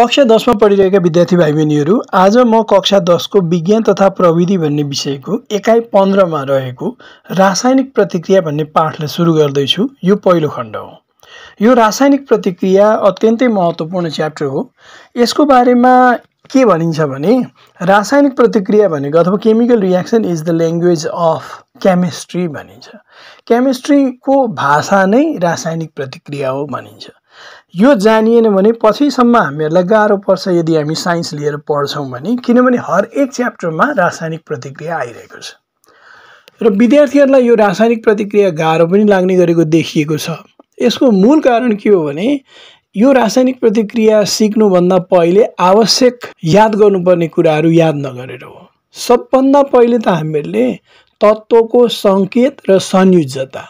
कक्षा दसमा पढिरहेका विद्यार्थी भाइ बहिनीहरू आज म कक्षा दसको विज्ञान तथा प्रविधि भन्ने विषयको एकाइ पन्ध्रमा रहेको रासायनिक प्रतिक्रिया भन्ने पाठलाई सुरु गर्दैछु। यो पहिलो खण्ड हो। यो रासायनिक प्रतिक्रिया अत्यन्तै महत्त्वपूर्ण च्याप्टर हो। यसको बारेमा के भनिन्छ भने रासायनिक प्रतिक्रिया भनेको अथवा chemical reaction is the language of chemistry भनिन्छ। केमिस्ट्रीको भाषा नै रासायनिक प्रतिक्रिया हो भनिन्छ। यो जानिएन भने पछिसम्म हामीहरूलाई गाह्रो पर्छ यदि हामी साइन्स लिएर पढ्छौँ भने किनभने हरेक च्याप्टरमा रासायनिक प्रतिक्रिया आइरहेको छ। र विद्यार्थीहरूलाई यो रासायनिक प्रतिक्रिया गाह्रो पनि लाग्ने गरेको देखिएको छ। यसको मूल कारण के हो भने यो रासायनिक प्रतिक्रिया सिक्नुभन्दा पहिले आवश्यक याद गर्नुपर्ने कुराहरू याद नगरेर हो। सबभन्दा पहिले त हामीहरूले तत्त्वको सङ्केत र संयोजता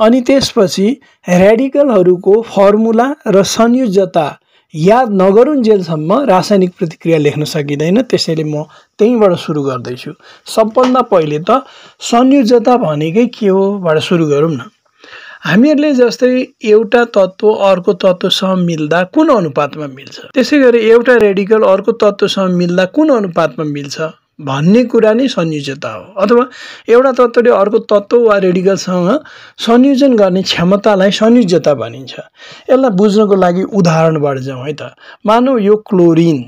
अनि त्यसपछि रेडिकलहरूको फर्मुला र संयोजता याद नगरुन्जेलसम्म रासायनिक प्रतिक्रिया लेख्न सकिँदैन त्यसैले म त्यहीँबाट सुरु गर्दैछु। सबभन्दा पहिले त संयोजता भनेकै के होबाट सुरु गरौँ न। हामीहरूले जस्तै एउटा तत्त्व अर्को तत्त्वसँग मिल्दा कुन अनुपातमा मिल्छ? त्यसै गरी एउटा रेडिकल अर्को तत्त्वसँग मिल्दा कुन अनुपातमा मिल्छ? भन्ने कुरा नै संयोजता हो। अथवा एउटा तत्त्वले अर्को तत्त्व वा रेडिकलसँग संयोजन गर्ने क्षमतालाई संयोजता भनिन्छ। यसलाई बुझ्नको लागि उदाहरणबाट जाउँ है त। मानौ यो क्लोरिन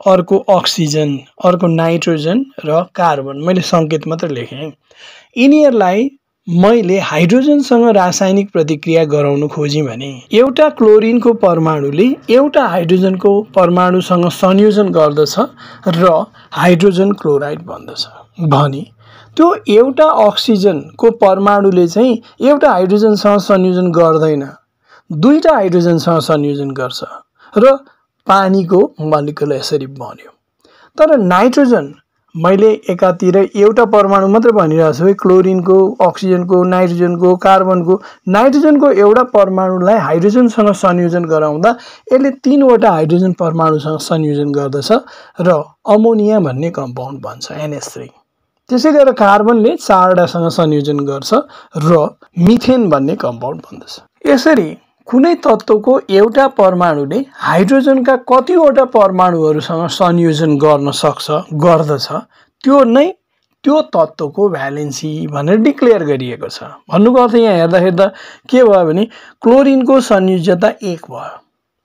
अर्को अक्सिजन अर्को नाइट्रोजन र कार्बन मैले सङ्केत मात्र लेखेँ यिनीहरूलाई मैले हाइड्रोजनसँग रासायनिक प्रतिक्रिया गराउनु खोजेँ भने एउटा क्लोरिनको परमाणुले एउटा हाइड्रोजनको परमाणुसँग संयोजन गर्दछ र हाइड्रोजन क्लोराइड बन्दछ। भने त्यो एउटा अक्सिजनको परमाणुले चाहिँ एउटा हाइड्रोजनसँग संयोजन गर्दैन दुईवटा हाइड्रोजनसँग संयोजन गर्छ र पानीको मलिकुल यसरी बन्यो। तर नाइट्रोजन मैले एकातिर एउटा परमाणु मात्रै भनिरहेको छु है क्लोरिनको अक्सिजनको नाइट्रोजनको कार्बनको। नाइट्रोजनको एउटा परमाणुलाई हाइड्रोजनसँग संयोजन गराउँदा यसले तिनवटा हाइड्रोजन परमाणुसँग संयोजन गर्दछ र अमोनिया भन्ने कम्पाउन्ड बन्छ एनएस थ्री। त्यसै गरेर कार्बनले चारवटासँग संयोजन गर्छ र मिथेन भन्ने कम्पाउन्ड बन्दछ यसरी कुनै तत्त्वको एउटा परमाणुले हाइड्रोजनका कतिवटा परमाणुहरूसँग संयोजन गर्न सक्छ गर्दछ त्यो नै त्यो तत्त्वको भ्यालेन्सी भनेर डिक्लेयर गरिएको छ। भन्नुको अर्थ यहाँ हेर्दा हेर्दा के भयो भने क्लोरिनको संयोजता एक भयो।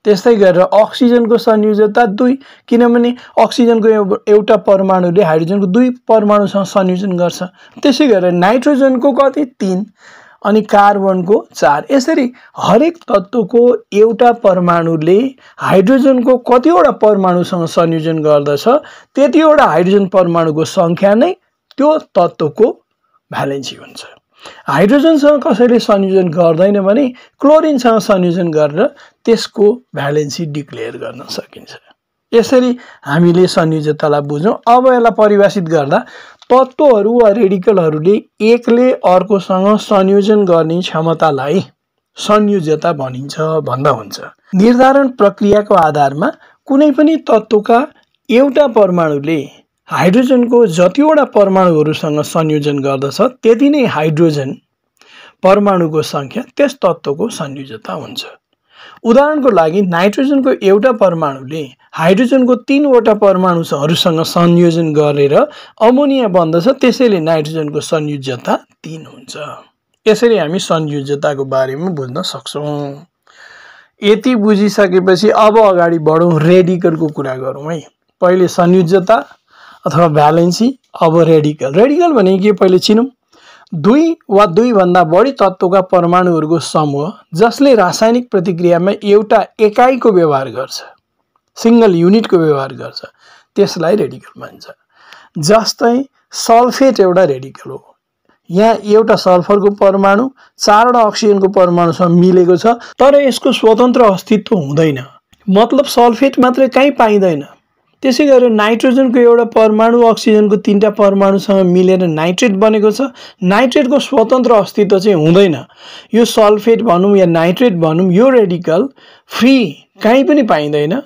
त्यस्तै गरेर अक्सिजनको संयोजता दुई किनभने अक्सिजनको एउटा परमाणुले हाइड्रोजनको दुई परमाणुसँग संयोजन गर्छ। त्यसै गरेर नाइट्रोजनको कति? तिन। अनि कार्बनको चार। यसरी हरेक तत्त्वको एउटा परमाणुले हाइड्रोजनको कतिवटा परमाणुसँग संयोजन गर्दछ त्यतिवटा हाइड्रोजन परमाणुको सङ्ख्या नै त्यो तत्त्वको भ्यालेन्सी हुन्छ। हाइड्रोजनसँग कसैले संयोजन गर्दैन भने क्लोरिनसँग संयोजन गरेर त्यसको भ्यालेन्सी डिक्लेयर गर्न सकिन्छ। यसरी हामीले संयोजतालाई बुझौँ अब यसलाई परिभाषित गर्दा तत्त्वहरू वा रेडिकलहरूले एकले अर्कोसँग संयोजन गर्ने क्षमतालाई संयोजता भनिन्छ भन्दा हुन्छ। निर्धारण प्रक्रियाको आधारमा कुनै पनि तत्त्वका एउटा परमाणुले हाइड्रोजनको जतिवटा परमाणुहरूसँग संयोजन गर्दछ त्यति नै हाइड्रोजन परमाणुको सङ्ख्या त्यस तत्त्वको संयोजता हुन्छ। उदाहरणको लागि नाइट्रोजनको एउटा परमाणुले हाइड्रोजनको तिनवटा परमाणुहरूसँग संयोजन गरेर अमोनिया बन्दछ त्यसैले नाइट्रोजनको संयोजता तिन हुन्छ। यसरी हामी संयोजताको बारेमा बुझ्न सक्छौँ। यति बुझिसकेपछि अब अगाडि बढौँ रेडिकलको कुरा गरौँ है। पहिले संयोजता अथवा भ्यालेन्सी अब रेडिकल। रेडिकल भनेको के? पहिले चिनौँ। दुई वा दुईभन्दा बढी तत्त्वका परमाणुहरूको समूह जसले रासायनिक प्रतिक्रियामा एउटा एकाइको व्यवहार गर्छ सिङ्गल युनिटको व्यवहार गर्छ त्यसलाई रेडिकल भन्छ। जस्तै सल्फेट एउटा रेडिकल हो। यहाँ एउटा सल्फरको परमाणु चारवटा अक्सिजनको परमाणुसँग मिलेको छ तर यसको स्वतन्त्र अस्तित्व हुँदैन। मतलब सल्फेट मात्रै कहीँ पाइँदैन। त्यसै गरेर नाइट्रोजनको एउटा परमाणु अक्सिजनको तिनवटा परमाणुसँग मिलेर नाइट्रेट बनेको छ। नाइट्रेटको स्वतन्त्र अस्तित्व चाहिँ हुँदैन। यो सल्फेट भनौँ या नाइट्रेट भनौँ यो रेडिकल फ्री कहीँ पनि पाइँदैन।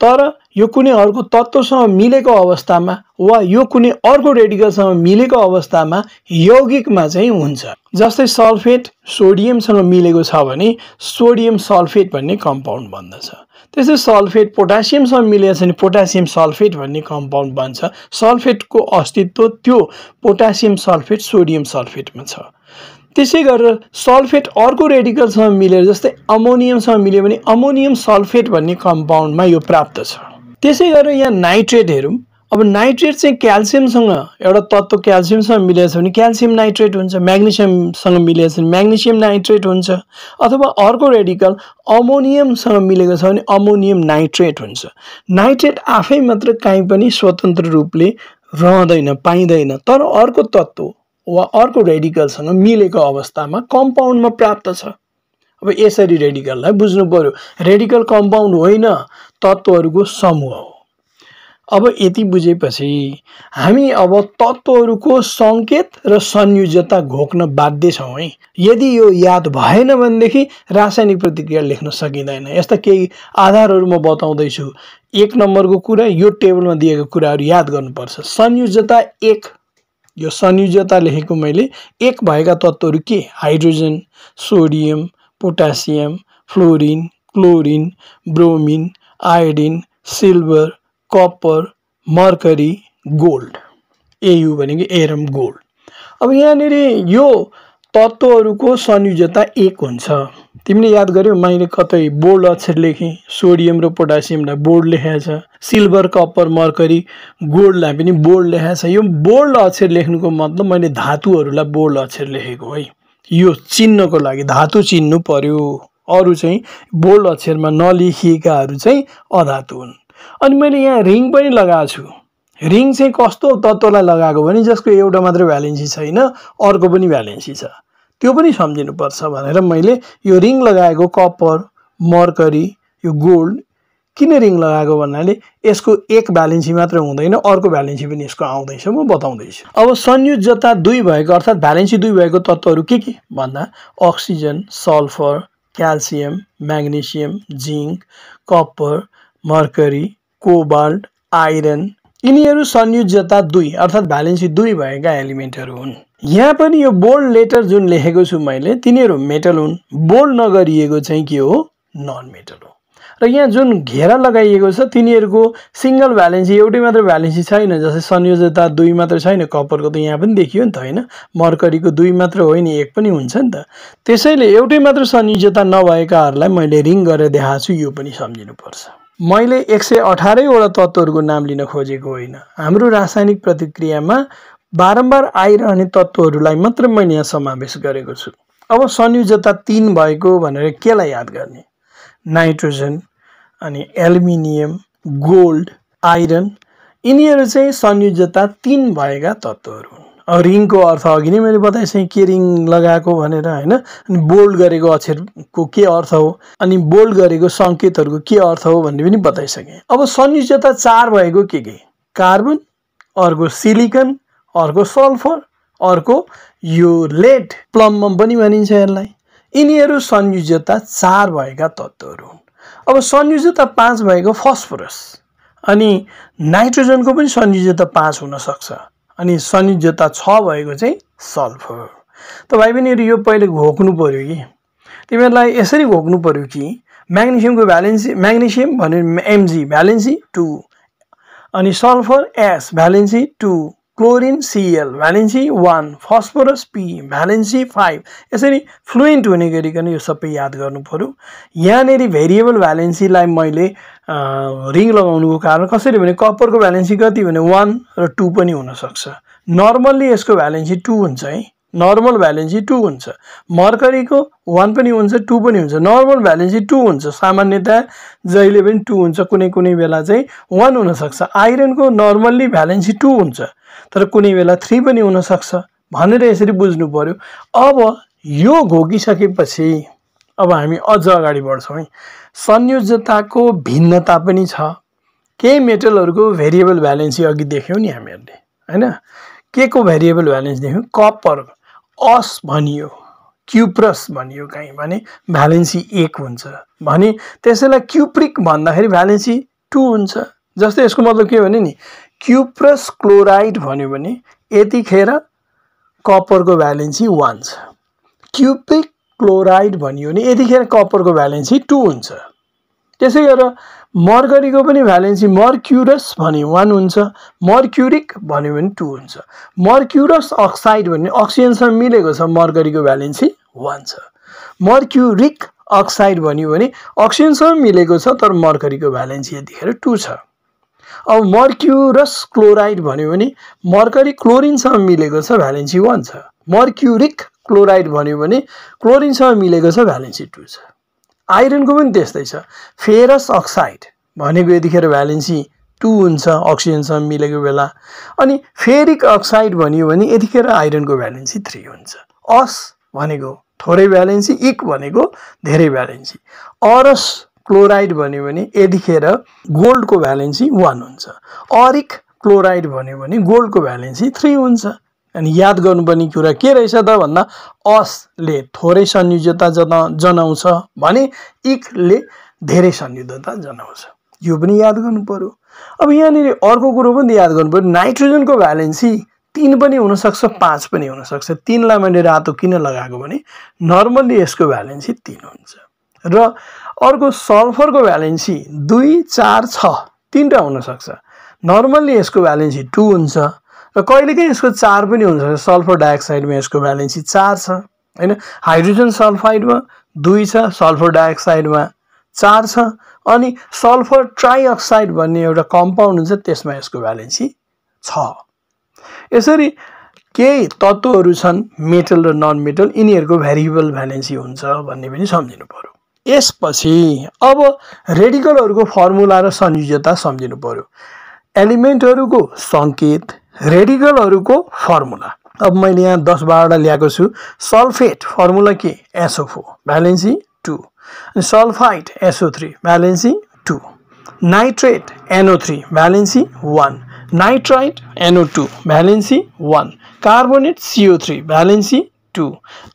तर यो कुनै अर्को तत्त्वसँग मिलेको अवस्थामा वा यो कुनै अर्को रेडिकलसँग मिलेको अवस्थामा यौगिकमा चाहिँ हुन्छ। जस्तै सल्फेट सोडियमसँग मिलेको छ भने सोडियम सल्फेट भन्ने कम्पाउन्ड बन्दछ। त्यसै सल्फेट पोटासियमसँग मिलेको छ भने पोटासियम सल्फेट भन्ने कम्पाउन्ड बन्छ। सल्फेटको अस्तित्व त्यो पोटासियम सल्फेट सोडियम सल्फेटमा छ। त्यसै गरेर सल्फेट अर्को रेडिकलसँग मिलेर जस्तै अमोनियमसँग मिल्यो भने अमोनियम सल्फेट भन्ने कम्पाउन्डमा यो प्राप्त छ। त्यसै गरेर यहाँ नाइट्रेट हेरौँ। अब नाइट्रेट चाहिँ क्याल्सियमसँग एउटा तत्त्व क्याल्सियमसँग मिलेको छ भने क्याल्सियम नाइट्रेट हुन्छ म्याग्नेसियमसँग मिलेको छ भने म्याग्नेसियम नाइट्रेट हुन्छ अथवा अर्को रेडिकल अमोनियमसँग मिलेको छ भने अमोनियम नाइट्रेट हुन्छ। नाइट्रेट आफै मात्र काहीँ पनि स्वतन्त्र रूपले रहँदैन पाइँदैन तर अर्को तत्त्व वा अर्को रेडिकलसँग मिलेको अवस्थामा कम्पाउन्डमा प्राप्त छ। अब यसरी रेडिकललाई बुझ्नु पऱ्यो रेडिकल कम्पाउन्ड होइन तत्त्वहरूको समूह हो। अब यति बुझेपछि हामी अब तत्त्वहरूको सङ्केत र संयोजता घोक्न बाध्य छौँ है। यदि यो याद भएन भनेदेखि रासायनिक प्रतिक्रिया लेख्न सकिँदैन। यस्ता केही आधारहरू म बताउँदैछु। एक नम्बरको कुरा यो टेबलमा दिएको कुराहरू याद गर्नुपर्छ। संयोजता एक। यो संयोजता लेखेको मैले एक भएका तत्त्वहरू के? Hydrogen sodium potassium fluorine chlorine bromine iodine silver copper mercury gold AU भनेको एरम गोल्ड अब यहाँनिर यो तत्त्वहरूको संयोजता एक हुन्छ। तिमीले याद गर्यौ मैले कतै बोल्ड अक्षर लेखेँ। सोडियम र पोटासियमलाई बोल्ड लेखेको छ। सिल्भर कपर मर्करी गोल्डलाई पनि बोल्ड लेखेको छ। यो बोल्ड अक्षर लेख्नुको मतलब मैले धातुहरूलाई बोल्ड अक्षर लेखेको है। यो चिन्हको लागि धातु चिन्नु पर्यो। अरू चाहिँ बोल्ड अक्षरमा नलेखिएकाहरू चाहिँ अधातु हुन्। अनि मैले यहाँ रिङ पनि लगाएको छु। रिङ चाहिँ कस्तो तत्त्वलाई लगाएको भने जसको एउटा मात्रै भ्यालेन्सी छैन अर्को पनि भ्यालेन्सी छ। त्यो पनि सम्झिनुपर्छ भनेर मैले यो रिङ लगाएको कपर मर्करी यो गोल्ड किन रिङ लगाएको भन्नाले यसको एक भ्यालेन्सी मात्र हुँदैन अर्को भ्यालेन्सी पनि यसको आउँदैछ म बताउँदैछु। अब संयुजता दुई भएको अर्थात् भ्यालेन्सी दुई भएको तत्त्वहरू के के? भन्दा oxygen sulphur calcium magnesium zinc copper mercury cobalt iron यिनीहरू संयोजता दुई अर्थात् भ्यालेन्सी दुई भएका एलिमेन्टहरू हुन्। यहाँ पनि यो बोल्ड लेटर जुन लेखेको छु मैले तिनीहरू मेटल हुन्। बोल्ड नगरिएको चाहिँ के हो? नन मेटल हो। र यहाँ जुन घेरा लगाइएको छ तिनीहरूको सिङ्गल भ्यालेन्सी एउटै मात्र भ्यालेन्सी छैन जस्तै संयोजता दुई मात्र छैन कपरको त यहाँ पनि देखियो नि त होइन? मर्करीको दुई मात्र होइन एक पनि हुन्छ नि त। त्यसैले एउटै मात्र संयोजता नभएकाहरूलाई मैले रिङ गरेर देखाएको छु यो पनि सम्झिनुपर्छ। मैले एक सय अठारैवटा तत्त्वहरूको नाम लिन खोजेको होइन। हाम्रो रासायनिक प्रतिक्रियामा बारम्बार आइरहने तत्त्वहरूलाई मात्र मैले यहाँ समावेश गरेको छु। अब संयोजता तिन भएको भनेर केलाई याद गर्ने? नाइट्रोजन अनि एल्युमिनियम गोल्ड आइरन यिनीहरू चाहिँ संयोजता तिन भएका तत्त्वहरू रिङको अर्थ अघि नै मैले बताइसकेँ के रिङ लगाएको भनेर होइन? अनि बोल्ड गरेको अक्षरको के अर्थ हो? अनि बोल्ड गरेको सङ्केतहरूको के अर्थ हो भन्ने पनि बताइसकेँ। अब संयोजता चार भएको के के? कार्बन अर्को सिलिकन अर्को सल्फर अर्को यो लेड प्लम्बम पनि भनिन्छ यसलाई। यिनीहरू संयोजता चार भएका तत्त्वहरू हुन्। अब संयोजता पाँच भएको फस्फोरस। अनि नाइट्रोजनको पनि संयोजता पाँच हुनसक्छ अनि संयोजता छ भएको चाहिँ सल्फर। त भाइ बहिनीहरू यो पहिले घोक्नु पऱ्यो कि? तिमीहरूलाई यसरी घोक्नु पऱ्यो कि म्याग्नेसियमको भ्यालेन्सी म्याग्नेसियम भने एमजी भ्यालेन्सी टू। अनि sulphur S valency two. Chlorine CL valency one phosphorus P valency five यसरी फ्लुएन्ट हुने गरिकन यो सबै याद गर्नु पऱ्यो यहाँनिर भेरिएबल भ्यालेन्सीलाई मैले रिङ लगाउनुको कारण कसरी भने कपरको भ्यालेन्सी कति भने वान र टू पनि हुनसक्छ। नर्मल्ली यसको भ्यालेन्सी टू हुन्छ है। नर्मल भ्यालेन्सी टू हुन्छ। मर्करीको वान पनि हुन्छ टू पनि हुन्छ। नर्मल भ्यालेन्सी टू हुन्छ। सामान्यतया जहिले पनि टू हुन्छ कुनै कुनै बेला चाहिँ वान हुनसक्छ। आइरनको नर्मल्ली भ्यालेन्सी टू हुन्छ। तर कुनै बेला थ्री पनि हुनसक्छ भनेर यसरी बुझ्नु पऱ्यो अब यो घोकिसकेपछि अब हामी अझ अगाडि बढ्छौँ है। संयोजताको भिन्नता पनि छ। केही मेटलहरूको भेरिएबल भ्यालेन्सी अघि देख्यौँ नि हामीहरूले होइन? के को भेरिएबल भ्यालेन्स देख्यौँ? कपर अस भनियो क्युप्रस भनियो कहीँ भने भ्यालेन्सी एक हुन्छ। भने त्यसैलाई क्युप्रिक भन्दाखेरि भ्यालेन्सी टू हुन्छ। जस्तै यसको मतलब के भने नि क्युप्रस क्लोराइड भन्यो भने यतिखेर कपरको भ्यालेन्सी वान छ। क्युप्रिक क्लोराइड भनियो भने यतिखेर कपरको भ्यालेन्सी टू हुन्छ। त्यसै गरेर मर्करीको पनि भ्यालेन्सी मर्क्युरस भन्यो वान हुन्छ मर्क्युरिक भन्यो भने टू हुन्छ। मर्क्युरस अक्साइड भन्ने अक्सिजनसँग मिलेको छ मर्करीको भ्यालेन्सी वान छ। मर्क्युरिक अक्साइड भन्यो भने अक्सिजनसँग मिलेको छ तर मर्करीको भ्यालेन्सी यतिखेर टू छ। अब मर्क्युरस क्लोराइड भन्यो भने मर्करी क्लोरिनसँग मिलेको छ भ्यालेन्सी वान छ। मर्क्युरिक क्लोराइड भन्यो भने क्लोरिनसँग मिलेको छ भ्यालेन्सी टू छ। आइरनको पनि त्यस्तै छ। फेरस अक्साइड भनेको यतिखेर भ्यालेन्सी टू हुन्छ अक्सिजनसँग मिलेको बेला। अनि फेरिक अक्साइड भन्यो भने यतिखेर आइरनको भ्यालेन्सी थ्री हुन्छ। अस भनेको थोरै भ्यालेन्सी इक भनेको धेरै भ्यालेन्सी। अरस क्लोराइड भन्यो भने यतिखेर गोल्डको भ्यालेन्सी वान हुन्छ। अरिक क्लोराइड भन्यो भने गोल्डको भ्यालेन्सी थ्री हुन्छ। अनि याद गर्नुपर्ने कुरा के रहेछ त भन्दा असले थोरै संयोजता जना जनाउँछ भने इकले धेरै संयोजता जनाउँछ। यो पनि याद गर्नु पऱ्यो अब यहाँनिर अर्को कुरो पनि याद गर्नु पऱ्यो नाइट्रोजनको भ्यालेन्सी तिन पनि हुनसक्छ पाँच पनि हुनसक्छ। तिनलाई मैले रातो किन लगाएको भने नर्मल्ली यसको भ्यालेन्सी तिन हुन्छ। र अर्को सल्फरको भ्यालेन्सी दुई चार छ तिनवटा हुनसक्छ। नर्मल्ली यसको भ्यालेन्सी टू हुन्छ। र कहिलेकाहीँ यसको चार पनि हुनसक्छ सल्फर डाइअक्साइडमा यसको भ्यालेन्सी चार छ होइन? हाइड्रोजन सल्फाइडमा दुई छ सल्फर डाइअक्साइडमा चार छ अनि सल्फर ट्राइअक्साइड भन्ने एउटा कम्पाउन्ड हुन्छ त्यसमा यसको भ्यालेन्सी छ। यसरी केही तत्त्वहरू छन् मेटल र नन मेटल यिनीहरूको भेरिएबल भ्यालेन्सी हुन्छ भन्ने पनि सम्झिनु पऱ्यो यसपछि अब रेडिकलहरूको फर्मुला र संयोजता सम्झिनु पर्यो। एलिमेन्टहरूको सङ्केत रेडिकलहरूको फर्मुला। अब मैले यहाँ दस बाह्रवटा ल्याएको छु। सल्फेट फर्मुला के? SO valency two sulphite SO three valency two nitrate NO three valency one nitrite NO two valency one carbonate CO three valency two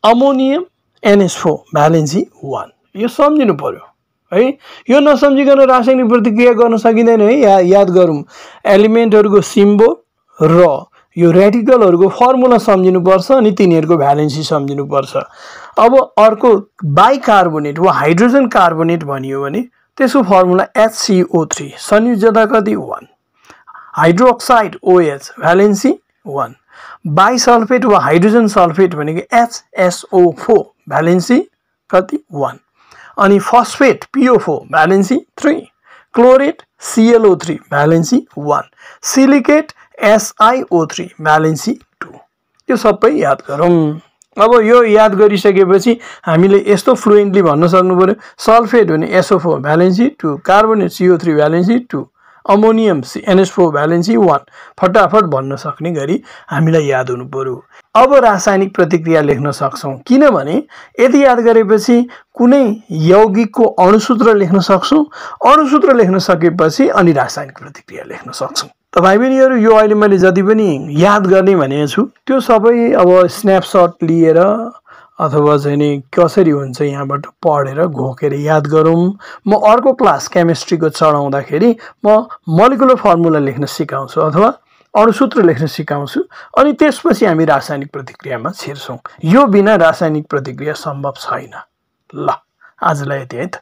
ammonium NS four valency one यो सम्झिनु पऱ्यो है? यो नसम्झिकन रासायनिक प्रतिक्रिया गर्न सकिँदैन है? या याद गरौँ। एलिमेन्टहरूको सिम्बो र यो रेडिकलहरूको फर्मुला सम्झिनुपर्छ अनि तिनीहरूको भ्यालेन्सी सम्झिनुपर्छ। अब अर्को बाइकार्बोनेट वा हाइड्रोजन कार्बोनेट भनियो भने त्यसको फर्मुला एचसिओ थ्री संयोजता कति? One hydroxide OH valency one bisulphate वा हाइड्रोजन सल्फेट भनेको एचएसओ फोर भ्यालेन्सी कति? वान अनि phosphate PO four valency three chlorate ClO three valency one silicate SiO three valency two यो सबै याद गरौँ। अब यो याद गरिसकेपछि हामीले यस्तो फ्लुएन्टली भन्न सक्नु पऱ्यो सल्फेट भने SO four valency two carbonate CO three valency two ammonium NS four valency one फटाफट भन्न सक्ने गरी हामीलाई याद हुनु पऱ्यो अब रासायनिक प्रतिक्रिया लेख्न सक्छौँ। किनभने यदि याद गरेपछि कुनै यौगिकको अणुसूत्र लेख्न सक्छौँ अणुसूत्र लेख्न सकेपछि अनि रासायनिक प्रतिक्रिया लेख्न सक्छौँ। तपाईँ पनि यो अहिले मैले जति पनि याद गर्ने भनेको छु त्यो सबै अब स्न्यापसट लिएर अथवा चाहिँ नि कसरी हुन्छ यहाँबाट पढेर घोकेर याद गरौँ? म अर्को क्लास केमिस्ट्रीको चढाउँदाखेरि म मलिकुलर फर्मुला लेख्न सिकाउँछु अथवा अणुसूत्र लेख्न सिकाउँछु अनि त्यसपछि हामी रासायनिक प्रतिक्रियामा छिर्छौँ। यो बिना रासायनिक प्रतिक्रिया सम्भव छैन। ल आजलाई यति है त